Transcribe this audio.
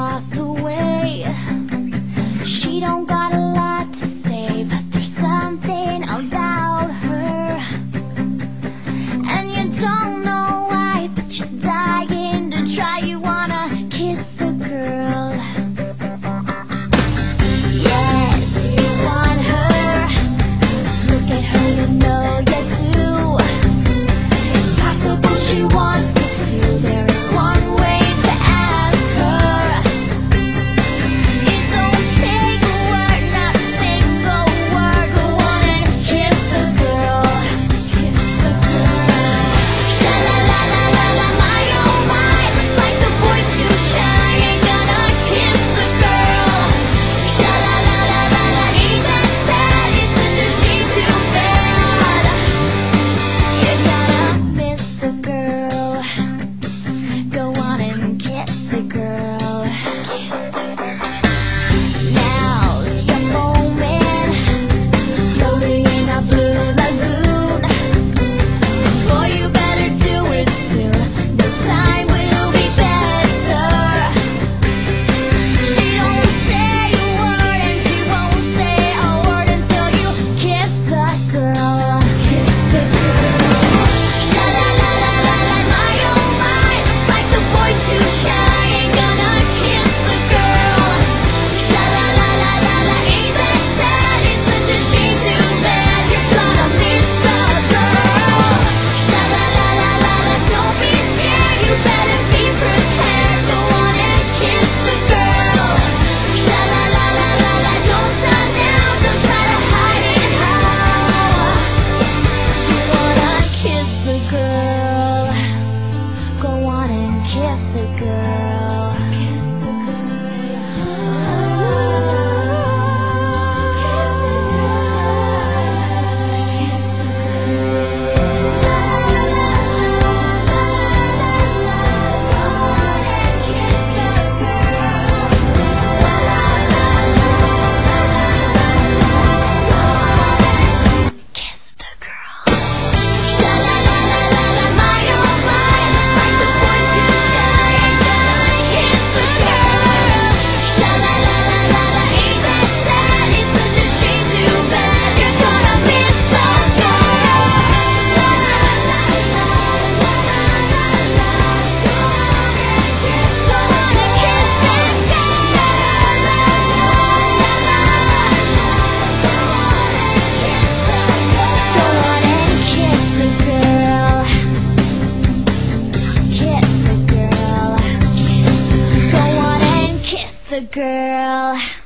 gosto. Girl. Go on and kiss the girl. The girl.